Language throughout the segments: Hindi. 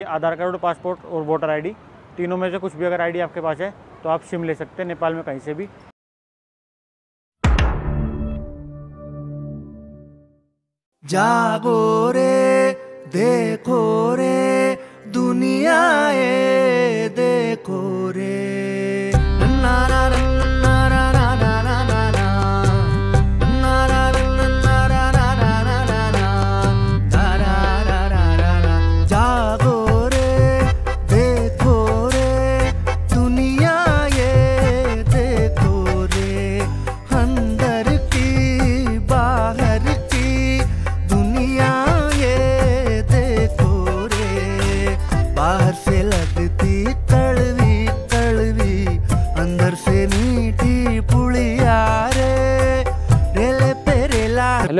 आधार कार्ड पासपोर्ट और वोटर आईडी। तीनों में से कुछ भी अगर आईडी आपके पास है तो आप सिम ले सकते हैं, नेपाल में कहीं से भी। जागो रे, देखो रे, दुनिया ये തീത്തള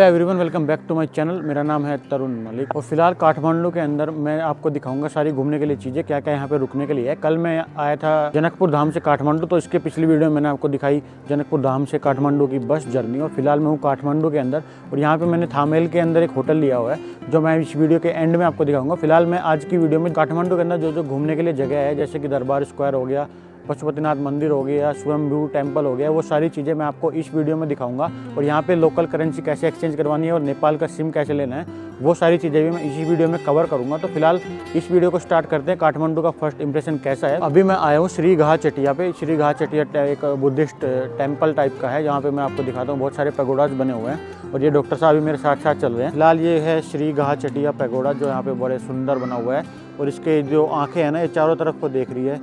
everyone welcome back to my channel मेरा नाम है तरुण मलिक। और फ़िलहाल काठमांडू के अंदर मैं आपको दिखाऊँगा सारी घूमने के लिए चीज़ें क्या क्या यहाँ पे रुकने के लिए है। कल मैं आया था जनकपुर धाम से काठमांडू तो इसके पिछली वीडियो में मैंने आपको दिखाई जनकपुर धाम से काठमांडू की बस जर्नी। और फ़िलहाल मैं हूँ काठमांडू के अंदर, और यहाँ पे मैंने थामेल के अंदर एक होटल लिया हुआ है, जो मैं इस वीडियो के एंड में आपको दिखाऊँगा। फ़िलहाल मैं आज की वीडियो में काठमांडू के अंदर जो जो घूमने के लिए जगह है, जैसे कि दरबार स्क्वायर हो गया पशुपतिनाथ मंदिर हो गया स्वयं स्वयंभू टेंपल हो गया, वो सारी चीज़ें मैं आपको इस वीडियो में दिखाऊँगा। और यहाँ पे लोकल करेंसी कैसे एक्सचेंज करवानी है और नेपाल का सिम कैसे लेना है, वो सारी चीज़ें भी मैं इसी वीडियो में कवर करूँगा। तो फ़िलहाल इस वीडियो को स्टार्ट करते हैं। काठमांडू का फ़र्स्ट इंप्रेशन कैसा है? अभी मैं आया हूँ श्री घा चटिया पे। श्री घा चटिया एक बुद्धिस्ट टेंपल टाइप का है। जहाँ पे मैं आपको दिखाता हूँ, बहुत सारे पैगोडाज बने हुए हैं। और ये डॉक्टर साहब भी मेरे साथ साथ चल रहे हैं। फ़िलहाल ये है श्री घा चटिया पैगोडा जो यहाँ पे बड़े सुंदर बना हुआ है। और इसके जो आँखें हैं ना, ये चारों तरफ़ को देख रही है।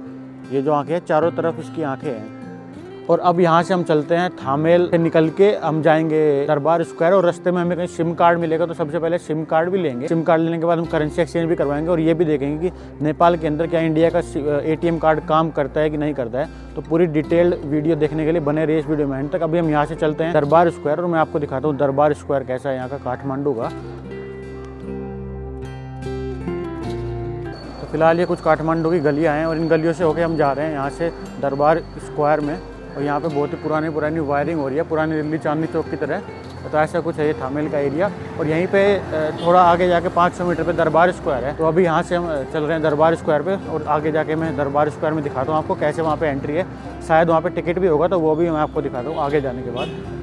ये जो आँखें हैं, चारों तरफ़ इसकी आँखें हैं। और अब यहाँ से हम चलते हैं थामेल से निकल के हम जाएँगे दरबार स्क्वायर और रास्ते में हमें कहीं सिम कार्ड मिलेगा तो सबसे पहले सिम कार्ड भी लेंगे। सिम कार्ड लेने के बाद हम करेंसी एक्सचेंज भी करवाएँगे और ये भी देखेंगे कि नेपाल के अंदर क्या इंडिया का एटीएम कार्ड काम करता है कि नहीं करता है। तो पूरी डिटेल्ड वीडियो देखने के लिए बने रहिए इस वीडियो में। तक अभी हम यहाँ से चलते हैं दरबार स्क्वायर और मैं आपको दिखाता हूँ दरबार स्क्वायर कैसा है, यहाँ का काठमांडू का। फ़िलहाल ये कुछ काठमांडू की गलियाँ हैं और इन गलियों से होके हम जा रहे हैं यहाँ से दरबार स्क्वायर में और यहाँ पे बहुत ही पुरानी पुरानी वायरिंग हो रही है, पुरानी दिल्ली चांदनी चौक की तरह। तो ऐसा कुछ है ये थामेल का एरिया और यहीं पे थोड़ा आगे जाके 500 मीटर पे दरबार स्क्वायर है। तो अभी यहाँ से हम चल रहे हैं दरबार स्क्वायर पे और आगे जाके मैं दरबार स्क्वायर में दिखाता हूँ आपको कैसे वहाँ पे एंट्री है। शायद वहाँ पे टिकट भी होगा तो वो भी मैं आपको दिखाता हूँ आगे जाने के बाद।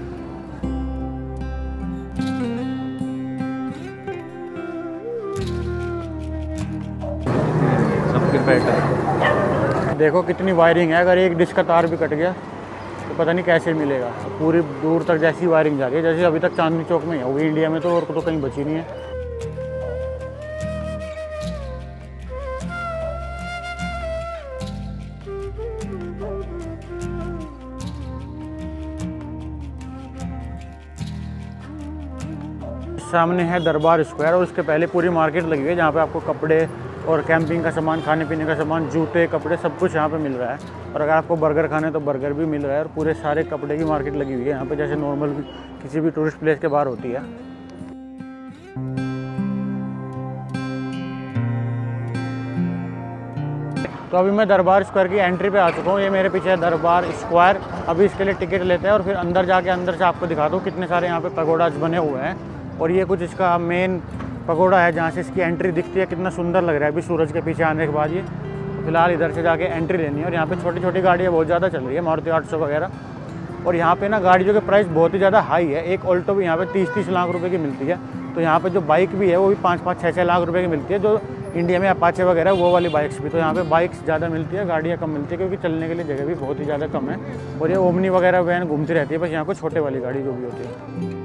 देखो कितनी वायरिंग है, अगर एक डिश का तार भी कट गया तो पता नहीं कैसे मिलेगा। पूरी दूर तक जैसी वायरिंग जा रही है, जैसे अभी तक चांदनी चौक में होगी इंडिया में तो और तो कहीं बची नहीं है। सामने है दरबार स्क्वायर, और उसके पहले पूरी मार्केट लगी है, जहाँ पे आपको कपड़े और कैंपिंग का सामान खाने पीने का सामान, जूते, कपड़े, सब कुछ यहाँ पे मिल रहा है। और अगर आपको बर्गर खाने तो बर्गर भी मिल रहा है और पूरे सारे कपड़े की मार्केट लगी हुई है यहाँ पे, जैसे नॉर्मल किसी भी टूरिस्ट प्लेस के बाहर होती है। तो अभी मैं दरबार स्क्वायर की एंट्री पे आ चुका हूँ। ये मेरे पीछे दरबार स्क्वायर अभी इसके लिए टिकट लेते हैं और फिर अंदर जाके अंदर से आपको दिखा दूँ कितने सारे यहाँ पे पगोडाज बने हुए हैं। और ये कुछ इसका मेन पगोडा है जहाँ से इसकी एंट्री दिखती है। कितना सुंदर लग रहा है। अभी सूरज के पीछे आने के बाद ये फ़िलहाल इधर से जाके एंट्री लेनी है। और यहाँ पे छोटी छोटी गाड़ियाँ बहुत ज़्यादा चल रही है, मारुति आठ सौ वगैरह। और यहाँ पे ना गाड़ियों के प्राइस बहुत ही ज़्यादा हाई है। एक ऑल्टो भी यहाँ पे तीस तीस लाख रुपए की मिलती है। तो यहाँ पे जो बाइक भी है, वो भी पाँच पाँच छः छः लाख रुपए की मिलती है। जो इंडिया में अपाचे वगैरह, वो वाली बाइक्स भी। तो यहाँ पे बाइक्स ज़्यादा मिलती है, गाड़ियाँ कम मिलती है, क्योंकि चलने के लिए जगह भी बहुत ही ज़्यादा कम है। और ये ओमनी वगैरह वैन घूमती रहती है, बस यहाँ पर छोटे वाली गाड़ी जो भी होती है।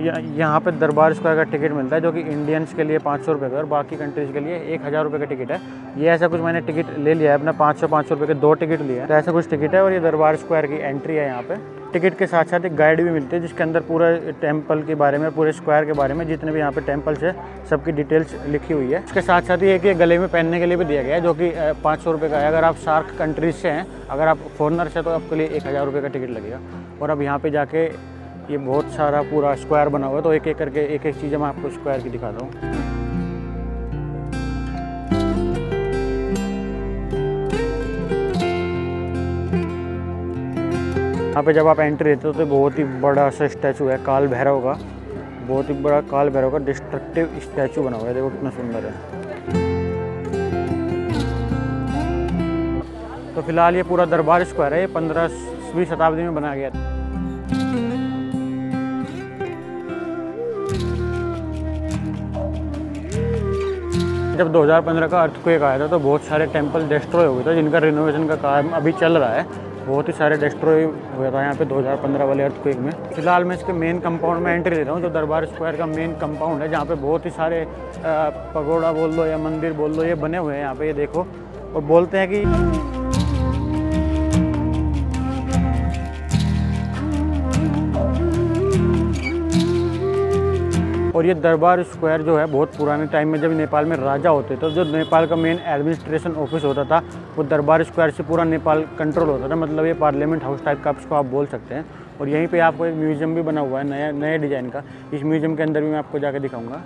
यहाँ यहाँ पे दरबार स्क्वायर का टिकट मिलता है, जो कि इंडियंस के लिए पाँच सौ रुपये का और बाकी कंट्रीज़ के लिए एक हज़ार रुपये का टिकट है। ये ऐसा कुछ मैंने टिकट ले लिया है, अपना पाँच सौ पाँच सौ रुपये के दो टिकट लिए तो ऐसा कुछ टिकट है और ये दरबार स्क्वायर की एंट्री है यहाँ पर टिकट के साथ साथ एक गाइड भी मिलती है, जिसके अंदर पूरा टेंपल के बारे में, पूरे स्क्वायर के बारे में, जितने भी यहाँ पे टेम्पल्स है, सबकी डिटेल्स लिखी हुई है। इसके साथ साथ ही एक गले में पहनने के लिए भी दिया गया है, जो कि पाँच सौ का है। अगर आप सार्क कंट्रीज़ से हैं, अगर आप फॉरनर से तो आपके लिए एक हज़ार रुपये का टिकट लगेगा। और अब यहाँ पे जाके ये बहुत सारा पूरा स्क्वायर बना हुआ है तो एक एक करके एक एक चीज़ मैं आपको स्क्वायर की दिखाता हूँ। यहाँ पे जब आप एंट्री लेते हो तो बहुत ही बड़ा सा स्टैचू है, काल भैरव का। बहुत ही बड़ा काल भैरव का डिस्ट्रक्टिव स्टैचू बना हुआ है, देखो कितना सुंदर है। तो फ़िलहाल ये पूरा दरबार स्क्वायर है, ये पंद्रहवीं शताब्दी में बनाया गया था। जब 2015 का अर्थक्वेक आया था तो बहुत सारे टेंपल डिस्ट्रॉय हो गए थे, जिनका रिनोवेशन का काम अभी चल रहा है। बहुत ही सारे डिस्ट्रॉय हुआ था यहाँ पे 2015 वाले अर्थक्वेक में। फ़िलहाल मैं इसके मेन कंपाउंड में एंट्री देता हूँ, जो दरबार स्क्वायर का मेन कंपाउंड है, जहाँ पे बहुत ही सारे पगोड़ा बोल लो या मंदिर बोल लो, ये बने हुए हैं यहाँ पे, ये देखो। और बोलते हैं कि और ये दरबार स्क्वायर जो है, बहुत पुराने टाइम में जब नेपाल में राजा होते थे तो जो नेपाल का मेन एडमिनिस्ट्रेशन ऑफ़िस होता था, वो दरबार स्क्वायर से पूरा नेपाल कंट्रोल होता था। मतलब ये पार्लियामेंट हाउस टाइप का इसको आप बोल सकते हैं। और यहीं पे आपको एक म्यूज़ियम भी बना हुआ है, नया नए डिज़ाइन का। इस म्यूज़ियम के अंदर भी मैं आपको जाकर दिखाऊँगा।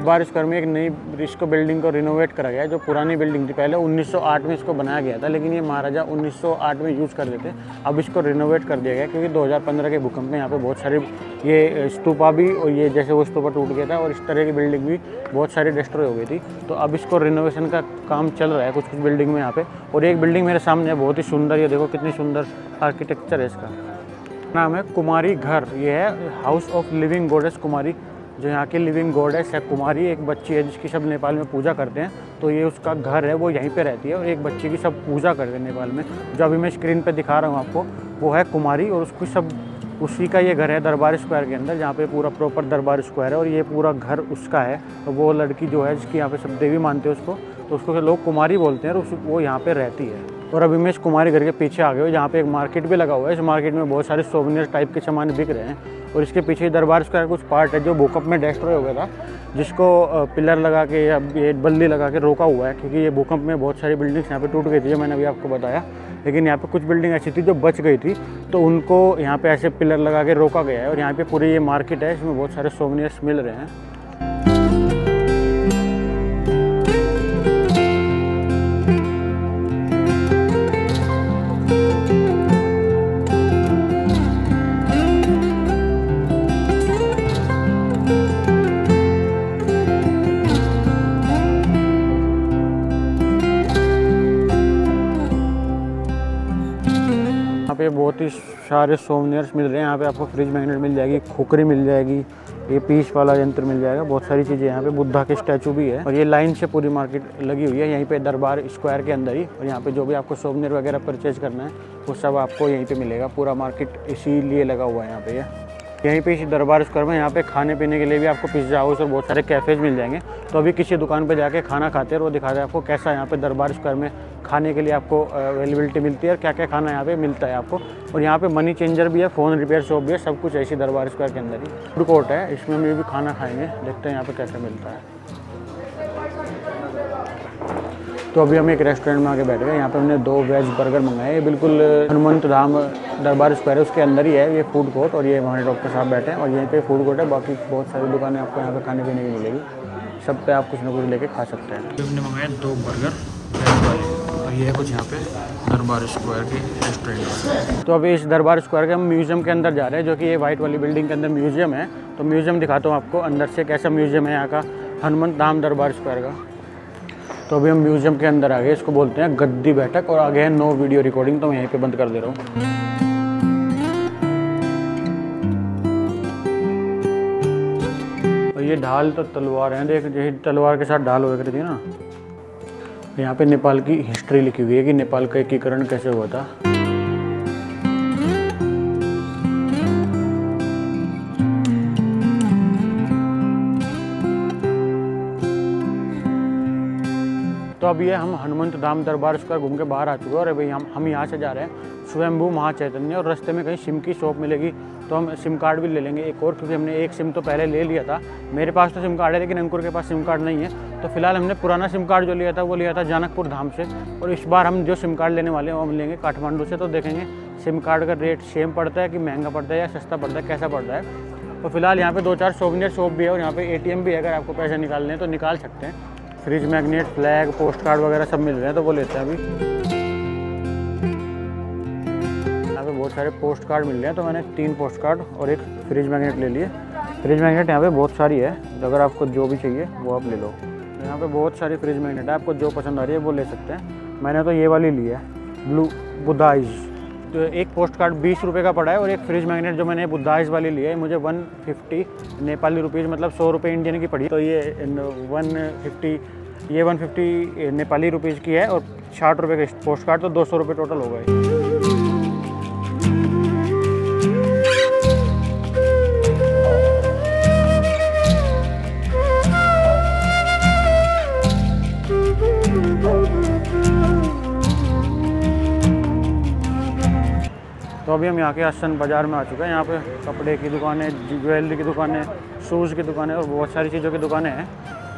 दरबार स्क्वायर में एक नई इसको बिल्डिंग को रिनोवेट करा गया है, जो पुरानी बिल्डिंग थी। पहले 1908 में इसको बनाया गया था, लेकिन ये महाराजा 1908 में यूज़ करते थे अब इसको रिनोवेट कर दिया गया क्योंकि 2015 के भूकंप में यहाँ पे बहुत सारे ये स्तूपा भी, और ये जैसे वो स्तूपा टूट गया था, और इस तरह की बिल्डिंग भी बहुत सारी डिस्ट्रॉय हो गई थी। तो अब इसको रिनोवेशन का काम चल रहा है कुछ कुछ बिल्डिंग में यहाँ पर और एक बिल्डिंग मेरे सामने बहुत ही सुंदर, ये देखो कितनी सुंदर आर्किटेक्चर है इसका। नाम है कुमारी घर, ये है house of living goddess Kumari जो यहाँ की लिविंग गॉड है शेख कुमारी एक बच्ची है जिसकी सब नेपाल में पूजा करते हैं। तो ये उसका घर है, वो यहीं पे रहती है और एक बच्ची की सब पूजा करते हैं नेपाल में। जो अभी मैं स्क्रीन पे दिखा रहा हूँ आपको, वो है कुमारी और उसकी सब, उसी का ये घर है दरबार स्क्वायर के अंदर, जहाँ पे पूरा प्रॉपर दरबार स्क्वायर है और ये पूरा घर उसका है। तो वो लड़की जो है, जिसकी यहाँ पे सब देवी मानते हैं उसको तो उसको लोग कुमारी बोलते हैं और वो यहाँ पर रहती है। और अभी मैं इस कुमारी घर के पीछे आ हूँ, जहाँ पे एक मार्केट भी लगा हुआ है। इस मार्केट में बहुत सारे सोवनियर टाइप के सामान बिक रहे हैं और इसके पीछे दरबार स्क्वायर कुछ पार्ट है जो भूकंप में डेस्ट्रॉय हो गया था, जिसको पिलर लगा के या ये बल्ली लगा के रोका हुआ है, क्योंकि ये भूकंप में बहुत सारी बिल्डिंग्स यहाँ पे टूट गई थी जो मैंने अभी आपको बताया। लेकिन यहाँ पे कुछ बिल्डिंग ऐसी थी जो बच गई थी तो उनको यहाँ पे ऐसे पिलर लगा के रोका गया है और यहाँ पे पूरी ये मार्केट है, इसमें बहुत सारे सोवनियर्स मिल रहे हैं। यहाँ पे बहुत ही सारे सोमनियर्स मिल रहे हैं। यहाँ पे आपको फ्रिज मैग्नेट मिल जाएगी, खुकरी मिल जाएगी, ये पीस वाला यंत्र मिल जाएगा। बहुत सारी चीज़ें यहाँ पे, बुद्धा के स्टैचू भी है। और ये लाइन से पूरी मार्केट लगी हुई है, यहीं पे दरबार स्क्वायर के अंदर ही। और यहाँ पे जो भी आपको सोमनियर वगैरह परचेज करना है, वो सब आपको यहीं पर मिलेगा। पूरा मार्केट इसीलिए लगा हुआ है यहाँ पे ये। यहीं पे इसी दरबार स्क्वायर में यहाँ पे खाने पीने के लिए भी आपको पिज्जा हाउस और बहुत सारे कैफ़ेज मिल जाएँगे। तो अभी किसी दुकान पे जाके खाना खाते हैं दिखा रहे हैं आपको कैसा यहाँ पे दरबार स्क्वायर में खाने के लिए आपको अवेलेबिलिटी मिलती है और क्या क्या खाना यहाँ पे मिलता है आपको। और यहाँ पे मनी चेंजर भी है फ़ोन रिपेयर शॉप भी है, सब कुछ ऐसी दरबार स्क्वायर के अंदर ही। फ़ूड कोर्ट है, इसमें भी खाना खाएँगे, देखते हैं यहाँ पर कैसा मिलता है। तो अभी हम एक रेस्टोरेंट में आके बैठ गए यहाँ पे हमने दो वेज बर्गर मंगाए। ये बिल्कुल हनुमंत धाम दरबार स्क्वायर है। उसके अंदर ही है ये फ़ूड कोर्ट और ये हमारे डॉक्टर साहब बैठे हैं और यहीं पे फ़ूड कोर्ट है। बाकी बहुत सारी दुकानें आपको यहाँ पे खाने पीने की मिलेगी। सब पे आप कुछ ना कुछ लेके खा सकते हैं। हमने मंगाए दो बर्गर वेज वाले। और ये है कुछ यहाँ पे दरबार स्क्वायर के रेस्टोरेंट तो अभी इस दरबार स्क्वायर के हम म्यूज़ियम के अंदर जा रहे हैं जो कि ये वाइट वाली बिल्डिंग के अंदर म्यूज़ियम है। तो म्यूज़ियम दिखाता हूँ आपको अंदर से कैसा म्यूज़ियम है यहाँ का हनुमंत धाम दरबार स्क्वायर का। तो अभी हम म्यूज़ियम के अंदर आ गए, इसको बोलते हैं गद्दी बैठक और आगे है नो वीडियो रिकॉर्डिंग तो मैं यहीं पे बंद कर दे रहा हूँ। ये ढाल तो तलवार है, देख जैसे तलवार के साथ ढाल हुआ करती ना। यहाँ पे नेपाल की हिस्ट्री लिखी हुई है कि नेपाल का एकीकरण कैसे हुआ था। अब ये हम हनुमंत धाम दरबार स्क्वायर घूम के बाहर आ चुके हैं और अभी हम हम यहाँ से जा रहे हैं स्वयंभू महाचैतन्य और रास्ते में कहीं सिम की शॉप मिलेगी तो हम सिम कार्ड भी ले लेंगे एक और, क्योंकि हमने एक सिम तो पहले ले लिया था। मेरे पास तो सिम कार्ड है, लेकिन अंकुर के पास सिम कार्ड नहीं है। तो फ़िलहाल हमने पुराना सिम कार्ड जो लिया था, वो लिया था जानकपुर धाम से और इस बार हम जो सिम कार्ड लेने वाले हैं, वो हम लेंगे काठमांडू से। तो देखेंगे सिम कार्ड का रेट सेम पड़ता है कि महँगा पड़ता है या सस्ता पड़ता है, कैसा पड़ता है? तो फ़िलहाल यहाँ पे दो चार सोवनियर शॉप भी है और यहाँ पे एटीएम भी है, अगर आपको पैसे निकालने हैं तो निकाल सकते हैं। Fridge magnet, flag post card वगैरह सब मिल रहे हैं तो वो लेते हैं अभी। यहाँ पे बहुत सारे पोस्ट कार्ड मिल रहे हैं तो मैंने तीन पोस्ट कार्ड और एक फ्रिज मैग्नेट ले लिए। फ्रिज मैग्नेट यहाँ पे बहुत सारी है तो अगर आपको जो भी चाहिए, वो आप ले लो। तो यहाँ पे बहुत सारी फ्रिज मैग्नेट है, आपको जो पसंद आ रही है, वो ले सकते हैं। मैंने तो ये वाली ली है, ब्लू, बुदाइज। तो एक पोस्ट कार्ड बीस रुपये का पड़ा है और एक फ्रिज मैग्नेट जो मैंने बुद्धाइस वाली लिया है, मुझे वन फिफ्टी नेपाली रुपीज़ मतलब सौ रुपये इंडियन की पड़ी। तो ये वन फिफ्टी ये वन फिफ्टी नेपाली रुपीज़ की है और साठ रुपये का पोस्ट कार्ड तो दो सौ रुपये टोटल हो गए। तो अभी हम यहाँ के आसन बाज़ार में आ चुके हैं। यहाँ पे कपड़े की दुकानें ज्वेलरी की दुकानें शूज़ की दुकानें और बहुत सारी चीज़ों की दुकानें हैं।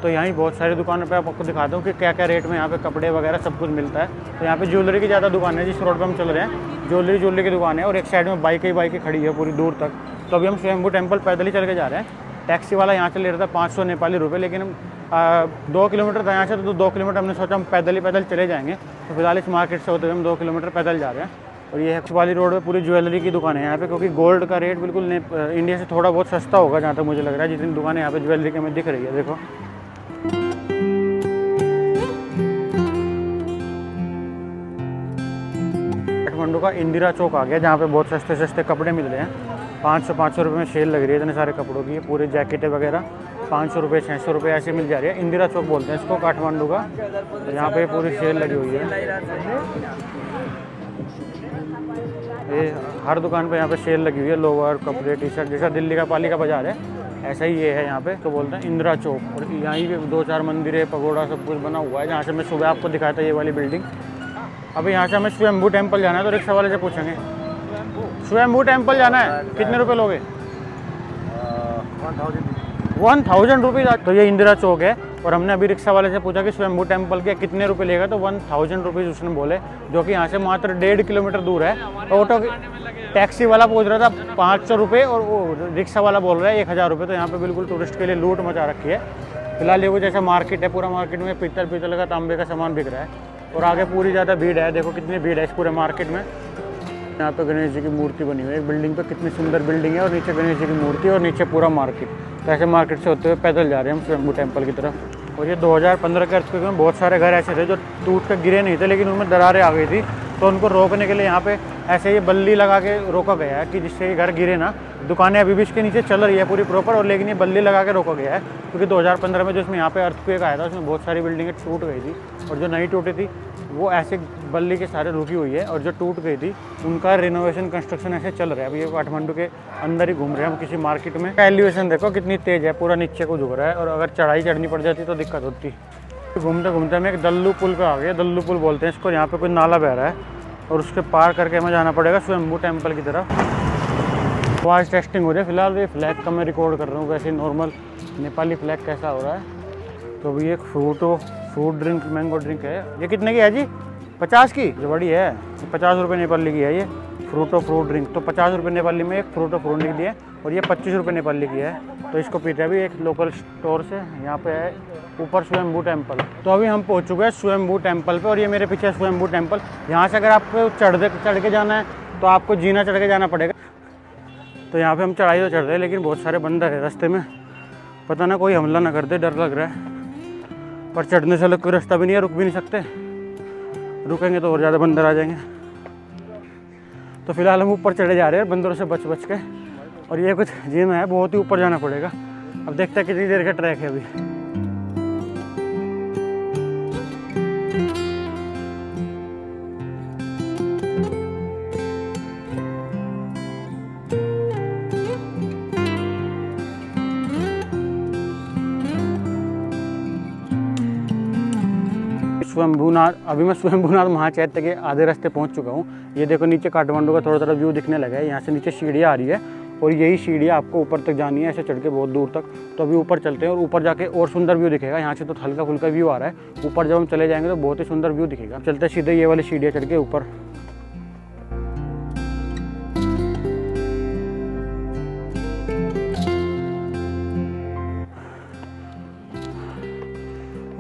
तो यहाँ बहुत सारी दुकानों पे आपको दिखाता हूँ कि क्या क्या रेट में यहाँ पे कपड़े वगैरह सब कुछ मिलता है। तो यहाँ पे ज्वेलरी की ज़्यादा दुकान है जिस रोड पे हम चल रहे हैं। ज्वेलरी ज्वेलरी की दुकान है और एक साइड में बाइक ही बाइक खड़ी है पूरी दूर तक। तो अभी हम स्वयंभू टेंपल पैदल ही चल के जा रहे हैं। टैक्सी वाला यहाँ से ले रहा था पाँच सौ नेपाली रुपये लेकिन हम आ, दो किलोमीटर था यहाँ से तो दो किलोमीटर हमने सोचा हम पैदल ही पैदल चले जाएँगे। तो फ़िलहाल इस मार्केट से होते हुए हम दो किलोमीटर पैदल जा रहे हैं। और ये है वाली रोड पे पूरी ज्वेलरी की दुकान है यहाँ पे, क्योंकि गोल्ड का रेट बिल्कुल इंडिया से थोड़ा बहुत सस्ता होगा जहाँ तक मुझे लग रहा है, जितनी दुकानें यहाँ पे ज्वेलरी की हमें दिख रही है, देखो। काठमांडू का इंदिरा चौक आ गया, जहाँ पे बहुत सस्ते सस्ते कपड़े मिल रहे हैं। पाँच सौ पाँच सौ रुपये में सेल लग रही है इतने सारे कपड़ों की, पूरे जैकेटें वगैरह। पाँच सौ रुपये छः सौ रुपये ऐसे मिल जा रही है। इंदिरा चौक बोलते हैं इसको, काठमांडू का। तो यहाँ पे पूरी सेल लगी हुई है। ये हर दुकान पे यहाँ पे सेल लगी हुई है लोअर कपड़े टी शर्ट जैसा दिल्ली का पाली का बाज़ार है ऐसा ही ये है यहाँ पे तो बोलते हैं इंदिरा चौक और यहीं पे दो चार मंदिर है पगोड़ा सब कुछ बना हुआ है जहाँ से मैं सुबह आपको दिखाया था ये वाली बिल्डिंग अभी यहाँ से हमें स्वयंभू टेंपल जाना है तो रिक्शा वाले से पूछेंगे। स्वयंभू टेंपल जाना है? कितने रुपये लोगे? वन थाउज़ेंड रुपीज़ तो ये इंदिरा चौक है और हमने अभी रिक्शा वाले से पूछा कि स्वयंभू टेंपल के कितने रुपए लेगा तो वन थाउज़ेंड रुपीज़ उसने बोले, जो कि यहाँ से मात्र डेढ़ किलोमीटर दूर है। ऑटो टैक्सी वाला पूछ रहा था, पाँच सौ रुपये और वो रिक्शा वाला बोल रहा है, एक हज़ार रुपये तो यहाँ पे बिल्कुल टूरिस्ट के लिए लूट मचा रखी है। फ़िलहाल ये वो जैसा मार्केट है, पूरा मार्केट में पीतल पीतल का तांबे का सामान बिक रहा है। और आगे पूरी ज़्यादा भीड़ है, देखो कितनी भीड़ है इस पूरे मार्केट में। यहाँ पे गणेश जी की मूर्ति बनी हुई है बिल्डिंग पे कितनी सुंदर बिल्डिंग है, और नीचे गणेश जी की मूर्ति, और नीचे पूरा मार्केट ऐसे मार्केट से होते हुए पैदल जा रहे हैं हम स्वयंभू टेंपल की तरफ़। और ये 2015 के अर्थक्वेक में बहुत सारे घर ऐसे थे जो टूट कर गिरे नहीं थे, लेकिन उनमें दरारें आ गई थी तो उनको रोकने के लिए यहाँ पे ऐसे ये बल्ली लगा के रोका गया है कि जिससे ये घर गिरे ना। दुकानें अभी भी इसके नीचे चल रही है पूरी प्रॉपर और लेकिन ये बल्ली लगा के रोका गया है, क्योंकि 2015 में जो इसमें यहाँ पे अर्थक्वेक आया था, उसमें बहुत सारी बिल्डिंगें टूट गई थी, और जो नहीं टूटी थी, वो ऐसे बल्ली के सारे रुकी हुई है और जो टूट गई थी, उनका रिनोवेशन कंस्ट्रक्शन ऐसे चल रहा है। अभी ये काठमांडू के अंदर ही घूम रहे हैं। हम किसी मार्केट में। एलिवेशन देखो कितनी तेज़ है, पूरा नीचे को झुक रहा है और अगर चढ़ाई चढ़नी पड़ जाती तो दिक्कत होती। घूमते घूमते हम एक दल्लू पुल पे आ गए दल्लू पुल बोलते हैं इसको, यहाँ पे कोई नाला बह रहा है और उसके पार करके हमें जाना पड़ेगा स्वयंभू टेंपल की तरफ़। आज टेस्टिंग हो रही है फ़िलहाल। ये फ्लैग का मैं रिकॉर्ड कर रहा हूँ, वैसे नॉर्मल नेपाली फ्लैग कैसा हो रहा है। तो अभी एक Frooti fruit drink mango drink है। ये कितने की है जी? पचास की? जो बड़ी है। पचास रुपये नेपाली की है ये। फ्रूटो फ्रूट ड्रिंक तो पचास रुपये नेपाली में एक फ्रूटो फ्रूट ड्रिंक दिए। और ये पच्चीस रुपये नेपाली की है। तो इसको पीते अभी एक लोकल स्टोर से। यहाँ पे है ऊपर स्वयंभू टेंपल तो अभी हम पहुँच चुके हैं स्वयंभू टेंपल पे। और ये मेरे पीछे स्वयंभू टेंपल यहाँ से अगर आपको चढ़ चढ़ के जाना है तो आपको जीना चढ़ के जाना पड़ेगा। तो यहाँ पे हम चढ़ाई तो चढ़ रहे हैं, लेकिन बहुत सारे बंदर है रास्ते में। पता ना कोई हमला ना कर दे, डर लग रहा है। पर चढ़ने से अलग कोई रास्ता भी नहीं है, रुक भी नहीं सकते। रुकेंगे तो और ज़्यादा बंदर आ जाएँगे। तो फ़िलहाल हम ऊपर चढ़े जा रहे हैं, बंदरों से बच बच के। और ये कुछ जीना है, बहुत ही ऊपर जाना पड़ेगा। अब देखते हैं कितनी देर का ट्रैक है अभी। स्वयंभूनाथ अभी मैं स्वयंभूनाथ महाचैत्य के आधे रास्ते पहुँच चुका हूँ। ये देखो नीचे काठमांडू का थोड़ा थोड़ा व्यू दिखने लगा है। यहाँ से नीचे सीढ़ियाँ आ रही है और यही सीढ़ियाँ आपको ऊपर तक जानी है, ऐसे चढ़ के बहुत दूर तक। तो अभी ऊपर चलते हैं और ऊपर जाके और सुंदर व्यू दिखेगा। यहाँ से तो हल्का फुल्का व्यू आ रहा है। ऊपर जब हम चले जाएँगे तो बहुत ही सुंदर व्यू दिखेगा। चलते सीधे ये वाली सीढ़ियाँ चढ़ के ऊपर।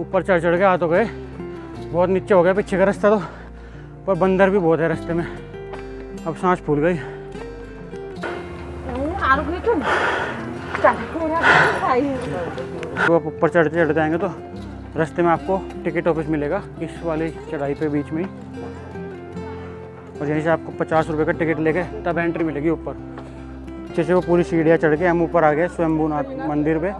ऊपर चढ़ चढ़ के आ तो गए। बहुत नीचे हो गया पीछे का रास्ता तो पर बंदर भी बहुत है रास्ते में। अब सांस फूल गई। तो आप ऊपर चढ़ते चढ़ते जाएँगे तो रास्ते में आपको टिकट ऑफ़िस मिलेगा इस वाली चढ़ाई पे बीच में और यहीं से आपको पचास रुपये का टिकट लेके तब एंट्री मिलेगी ऊपर। अच्छे से वो पूरी सीढ़ियाँ चढ़ के हम ऊपर आ गए स्वयंभूनाथ मंदिर पे।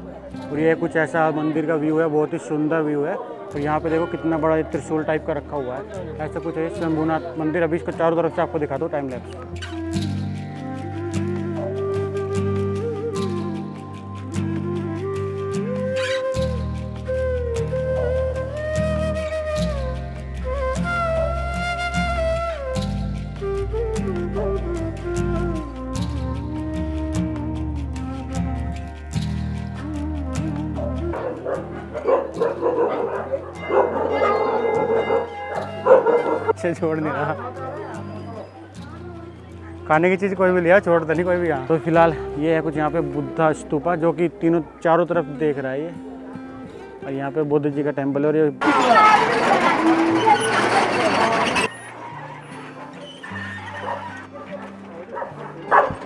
और ये कुछ ऐसा मंदिर का व्यू है बहुत ही सुंदर व्यू है। और यहाँ पे देखो कितना बड़ा ये त्रिशूल टाइप का रखा हुआ है। ऐसा कुछ है स्वयंभूनाथ मंदिर, अभी इसको चारों तरफ़ से आपको दिखा दो टाइम लैप्स छोड़ नहीं रहा। खाने की चीज़ कोई भी लिया छोड़ता नहीं कोई भी यहाँ तो फ़िलहाल ये है कुछ यहाँ पे बुद्धा स्तूपा जो कि तीनों चारों तरफ़ देख रहा है ये। और यहाँ पे बुद्ध जी का टेंपल और ये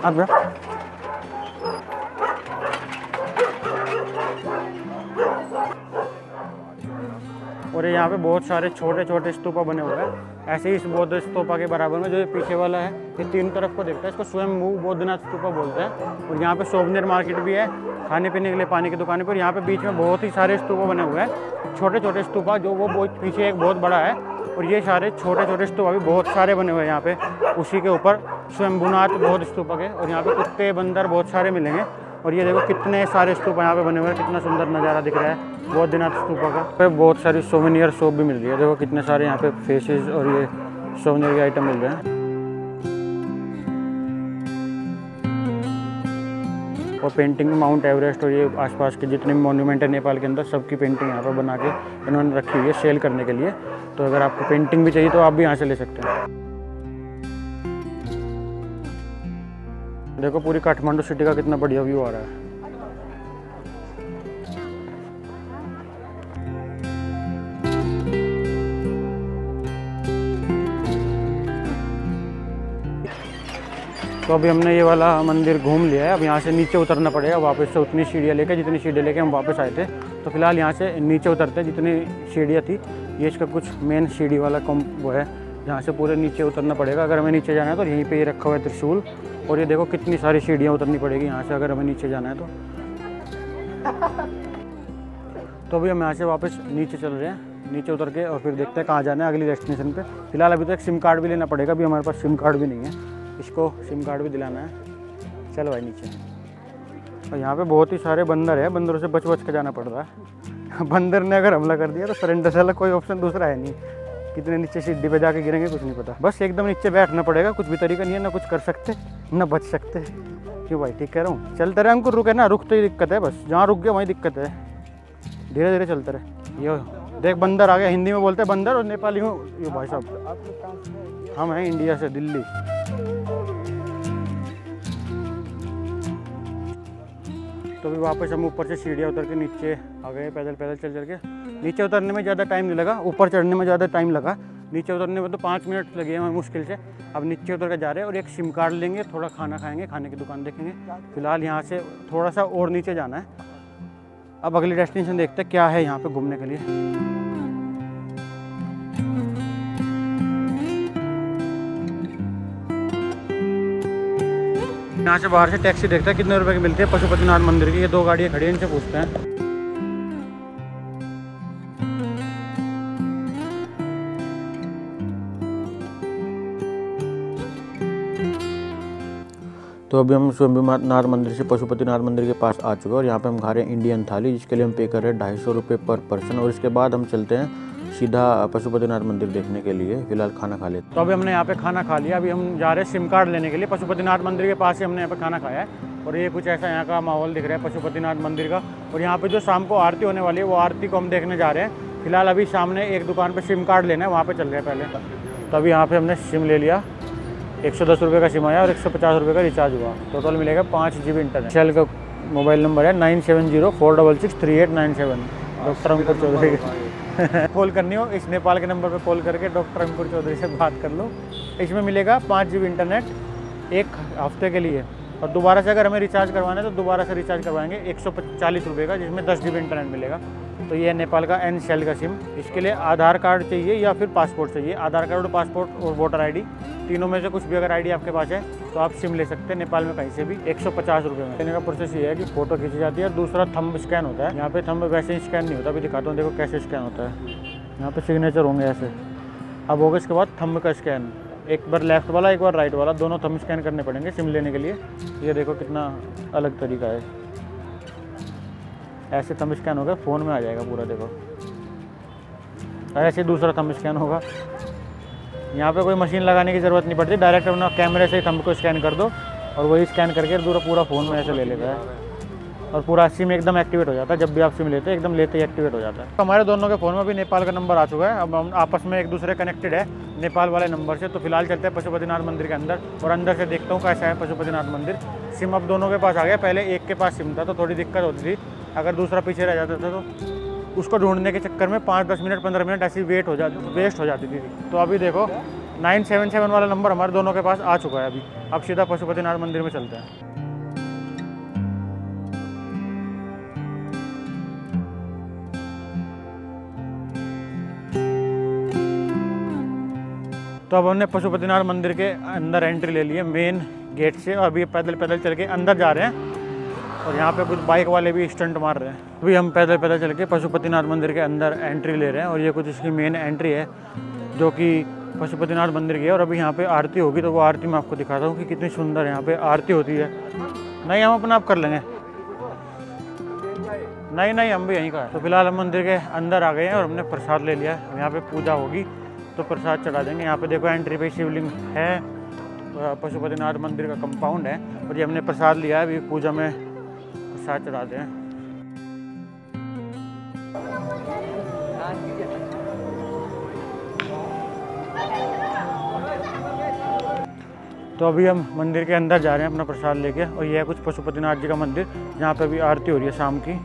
अब और यहाँ पे बहुत सारे छोटे छोटे स्तूपा बने हुए हैं। ऐसे ही इस बौद्ध स्तूपा के बराबर में जो ये पीछे वाला है, ये तीन तरफ़ को देखता है। इसको स्वयं मुँह बौद्धनाथ स्तूपा बोलते हैं। और यहाँ पे सोवनियर मार्केट भी है, खाने पीने के लिए पानी की दुकानें पर यहाँ पे बीच में बहुत ही सारे स्तूपा बने हुए हैं। छोटे छोटे स्तूपा जो वो बहुत पीछे एक बहुत बड़ा है। और ये सारे छोटे छोटे स्तूपा भी बहुत सारे बने हुए हैं यहाँ पे। उसी के ऊपर स्वयंभूनाथ बौद्ध स्तूपा के और यहाँ पे कुत्ते, बंदर बहुत सारे मिलेंगे। और ये देखो कितने सारे स्तूप यहाँ पे बने हुए हैं, कितना सुंदर नज़ारा दिख रहा है। बौद्धनाथ स्तूपा का। पे बहुत सारी सोवेनियर शॉप भी मिल रही है। देखो कितने सारे यहाँ पे फेसेस और ये सोवेनियर के आइटम मिल रहे हैं। और पेंटिंग माउंट एवरेस्ट और ये आसपास के जितने भी मोन्यूमेंट है नेपाल के अंदर, सबकी पेंटिंग यहाँ पर बना के इन्होंने रखी हुई है सेल करने के लिए। तो अगर आपको पेंटिंग भी चाहिए तो आप भी यहाँ से ले सकते हैं। देखो पूरी काठमांडू सिटी का कितना बढ़िया व्यू आ रहा है। तो अभी हमने ये वाला मंदिर घूम लिया है। अब यहाँ से नीचे उतरना पड़ेगा, वापस से उतनी सीढ़ियाँ लेके, जितनी सीढ़ियाँ लेके हम वापस आए थे। तो फ़िलहाल यहाँ से नीचे उतरते हैं, जितनी सीढ़ियाँ थी। ये इसका कुछ मेन सीढ़ी वाला कम वो है, जहाँ से पूरे नीचे उतरना पड़ेगा। अगर हमें नीचे जाना है तो यहीं पर ये रखा हुआ है त्रिशूल। और ये देखो कितनी सारी सीढ़ियाँ उतरनी पड़ेगी यहाँ से, अगर हमें नीचे जाना है तो। तो अभी हम यहाँ से वापस नीचे चल रहे हैं। नीचे उतर के और फिर देखते हैं कहाँ जाना है अगली डेस्टिनेशन पे। फ़िलहाल अभी तो एक सिम कार्ड भी लेना पड़ेगा। अभी हमारे पास सिम कार्ड भी नहीं है। इसको सिम कार्ड भी दिलाना है। चलो भाई नीचे। और यहाँ पे बहुत ही सारे बंदर है, बंदरों से बच बच के जाना पड़ रहा है। बंदर ने अगर हमला कर दिया तो सरेंडर से अलग कोई ऑप्शन दूसरा है नहीं। कितने नीचे सीढ़ी पे जाके गिरेंगे कुछ नहीं पता। बस एकदम नीचे बैठना पड़ेगा, कुछ भी तरीका नहीं है, ना कुछ कर सकते, ना बच सकते। क्यों भाई, ठीक कह रहा हूँ। चलते रहे हमको रुके ना रुकते ही दिक्कत है बस। जहाँ रुक गया, वहीं दिक्कत है। धीरे धीरे चलते रहे। ये देख, बंदर आ गया, हिंदी में बोलते हैं बंदर और नेपाली हूँ ये भाई साहब। हम हैं इंडिया से दिल्ली। तो अभी वापस हम ऊपर से सीढ़ियाँ उतर के नीचे आ गए, पैदल पैदल, चल चल के। नीचे उतरने में ज़्यादा टाइम नहीं लगा, ऊपर चढ़ने में ज़्यादा टाइम लगा। नीचे उतरने में तो पाँच मिनट लगे हमें मुश्किल से। अब नीचे उतर के जा रहे हैं और एक सिम कार्ड लेंगे, थोड़ा खाना खाएँगे, खाने की दुकान देखेंगे। फ़िलहाल यहाँ से थोड़ा सा और नीचे जाना है। अब अगली डेस्टिनेशन देखते हैं क्या है यहाँ पे घूमने के लिए। यहाँ से बाहर से टैक्सी देखते हैं, कितने रुपए की मिलती है? पशुपतिनाथ मंदिर की ये दो गाड़ियाँ खड़ी हैं, इनसे पूछते हैं। तो अभी हम स्वयंभूनाथ मंदिर से पशुपतिनाथ मंदिर के पास आ चुके हैं और यहाँ पे हम खा रहे हैं इंडियन थाली, जिसके लिए हम पे कर रहे हैं ढाई सौ रुपये पर पर्सन और इसके बाद हम चलते हैं सीधा पशुपतिनाथ मंदिर देखने के लिए फ़िलहाल खाना खा लेते तो अभी हमने यहाँ पे खाना खा लिया। अभी हम जा रहे हैं सिम कार्ड लेने के लिए। पशुपतिनाथ मंदिर के पास ही हमने यहाँ पे खाना खाया है। और ये कुछ ऐसा यहाँ का माहौल दिख रहा है पशुपतिनाथ मंदिर का। और यहाँ पे जो शाम को आरती होने वाली है, वो आरती को हम देखने जा रहे हैं। फ़िलहाल अभी सामने एक दुकान पर सिम कार्ड लेना है, वहाँ पर चल रहे हैं पहले। तो अभी यहाँ पर हमने सिम ले लिया। एक सौ दस रुपये का सिम आया और एक सौ पचास रुपये का रिचार्ज हुआ। टोटल मिलेगा पाँच जी बी इंटरनेट। सेल का मोबाइल नंबर है nine seven zero four double six three eight nine seven. Doctor Ankur Chaudhary call करनी हो, इस नेपाल के नंबर पर कॉल करके डॉक्टर अंकुर चौधरी से बात कर लो। इसमें मिलेगा पाँच जी इंटरनेट एक हफ़्ते के लिए। और दोबारा से अगर हमें रिचार्ज करवाना है तो दोबारा से रिचार्ज करवाएँगे, एक सौ का, जिसमें दस जी इंटरनेट मिलेगा। तो ये नेपाल का एन सेल का सिम इसके लिए आधार कार्ड चाहिए या फिर पासपोर्ट चाहिए? आधार कार्ड और पासपोर्ट और वोटर आईडी तीनों में से कुछ भी अगर आईडी आपके पास है तो आप सिम ले सकते हैं नेपाल में कहीं से भी, एक सौ में। लेने का प्रोसेस ये है कि फ़ोटो खींची जाती है और दूसरा थंब स्कैन होता है। यहाँ पे थंब वैसे ही स्कैन नहीं होता, अभी दिखाता हूँ, देखो कैसे स्कैन होता है। यहाँ पे सिग्नेचर होंगे ऐसे। अब होगा इसके बाद थंब का स्कैन एक बार लेफ़्ट वाला, एक बार राइट वाला, दोनों थम स्कैन करने पड़ेंगे सिम लेने के लिए। ये देखो कितना अलग तरीका है। ऐसे थम स्कैन होगा फ़ोन में आ जाएगा पूरा, देखो। ऐसे दूसरा थम स्कैन होगा। यहाँ पे कोई मशीन लगाने की ज़रूरत नहीं पड़ती डायरेक्ट अपना कैमरे से ही थम को स्कैन कर दो और वही स्कैन करके पूरा पूरा फ़ोन में ऐसे ले लेता है। और पूरा सिम एकदम एक्टिवेट हो जाता है, जब भी आप सिम लेते हैं, एकदम लेते ही एक्टिवेट हो जाता है। हमारे दोनों के फ़ोन में भी नेपाल का नंबर आ चुका है। अब हम आपस में एक दूसरे कनेक्टेड है नेपाल वाले नंबर से। तो फ़िलहाल चलते हैं पशुपतिनाथ मंदिर के अंदर और अंदर से देखता हूँ कैसा है पशुपतिनाथ मंदिर। सिम अब दोनों के पास आ गया, पहले एक के पास सिम था तो थोड़ी दिक्कत होती थी। अगर दूसरा पीछे रह जाता था तो उसको ढूँढने के चक्कर में पाँच, दस मिनट, पंद्रह मिनट ऐसी वेट हो जाती वेस्ट हो जाती थी। तो अभी देखो नाइन सेवन सेवन वाला नंबर हमारे दोनों के पास आ चुका है अभी। अब सीधा पशुपतिनाथ मंदिर में चलते हैं। तो अब हमने पशुपतिनाथ मंदिर के अंदर एंट्री ले ली है मेन गेट से, और अभी पैदल पैदल चल के अंदर जा रहे हैं। और यहाँ पे कुछ बाइक वाले भी स्टंट मार रहे हैं। अभी हम पैदल पैदल चल के पशुपतिनाथ मंदिर के अंदर एंट्री ले रहे हैं, और ये कुछ इसकी मेन एंट्री है, जो कि पशुपतिनाथ मंदिर की है। और अभी यहाँ पे आरती होगी तो वो आरती मैं आपको दिखाता हूँ कि कितनी सुंदर यहाँ पे आरती होती है। नहीं, हम अपना आप कर लेंगे। नहीं नहीं, हम भी यहीं का है। तो फ़िलहाल हम मंदिर के अंदर आ गए हैं, और हमने प्रसाद ले लिया है। यहाँ पे पूजा होगी। तो प्रसाद चढ़ा देंगे। यहाँ पे देखो एंट्री पे शिवलिंग है पशुपतिनाथ मंदिर का कंपाउंड है और ये हमने प्रसाद लिया है, अभी पूजा में प्रसाद चढ़ाते हैं तो अभी हम मंदिर के अंदर जा रहे हैं अपना प्रसाद लेके और यह है कुछ पशुपतिनाथ जी का मंदिर, जहाँ पे अभी आरती हो रही है शाम की।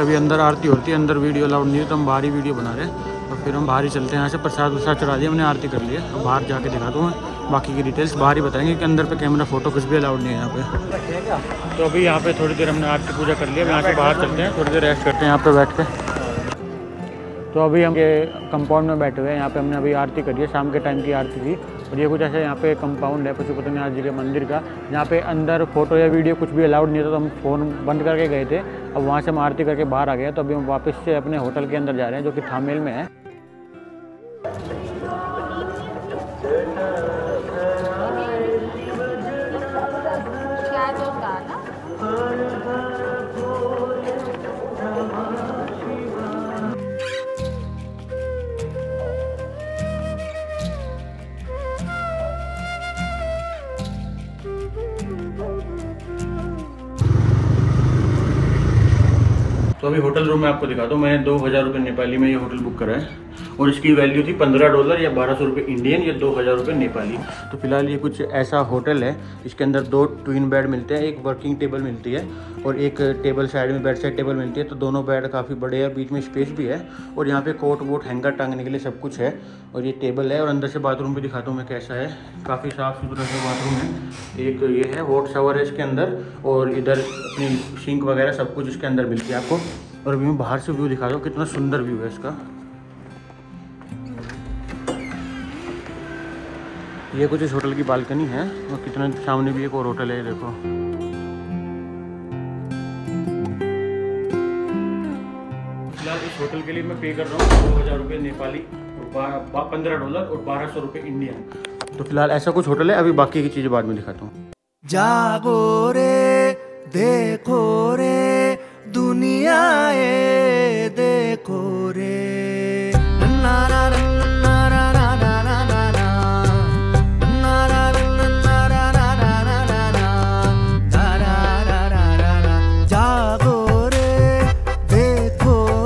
अभी अंदर आरती होती है, अंदर वीडियो अलाउड नहीं है तो हम बाहर ही वीडियो बना रहे हैं। और फिर हम बाहर ही चलते हैं, यहाँ से प्रसाद वरसाद चढ़ा दिया, हमने आरती कर लिया अब बाहर जाके दिखा दूँ बाकी की डिटेल्स बाहर ही बताएँगे कि अंदर पे कैमरा फ़ोटो कुछ भी अलाउड नहीं है यहाँ पे। तो अभी यहाँ पे थोड़ी देर हमने आरती पूजा कर लिया यहाँ से बाहर चलते हैं, थोड़ी देर रेस्ट करते हैं यहाँ पे बैठ के। तो अभी हम ये कंपाउंड में बैठे हुए हैं, यहाँ पे हमने अभी आरती करी है, शाम के टाइम की आरती थी। और ये कुछ ऐसा यहाँ पे कंपाउंड है, पशुपतिनाथ जी के मंदिर का। जहाँ पे अंदर फ़ोटो या वीडियो कुछ भी अलाउड नहीं था तो हम फ़ोन बंद करके गए थे। अब वहाँ से हम आरती करके बाहर आ गए तो अभी हम वापस से अपने होटल के अंदर जा रहे हैं, जो कि थामेल में है। अभी होटल रूम में आपको दिखाता हूँ मैंने दो हज़ार रुपये नेपाली में ये होटल बुक करा है। और इसकी वैल्यू थी पंद्रह डॉलर या बारह सौ रुपये इंडियन या दो हज़ार रुपये नेपाली। तो फ़िलहाल ये कुछ ऐसा होटल है, इसके अंदर दो ट्विन बेड मिलते हैं, एक वर्किंग टेबल मिलती है और एक टेबल साइड में बेड साइड टेबल मिलती है। तो दोनों बेड काफ़ी बड़े हैं, बीच में स्पेस भी है और यहाँ पे कोट वोट हैंगर टांगने के लिए सब कुछ है और ये टेबल है और अंदर से बाथरूम भी दिखाता हूँ मैं कैसा है। काफ़ी साफ़ सुथरा सा बाथरूम है। एक ये है हॉट शावर है इसके अंदर और इधर अपनी सिंक वगैरह सब कुछ इसके अंदर मिलती है आपको। और अभी मैं बाहर से व्यू दिखा रहा हूँ, कितना सुंदर व्यू है इसका। ये कुछ इस होटल की बालकनी है, और कितना सामने भी एक और होटल है देखो। फ़िलहाल इस होटल के लिए मैं पे कर रहा हूँ, दो हज़ार रुपये नेपाली, और पंद्रह डॉलर, और बारह सौ रुपये इंडियन। तो फ़िलहाल ऐसा कुछ होटल है, अभी बाकी की चीज़ें बाद में दिखाता हूँ। जागो रे, देखो रे दुनिया ए देखो।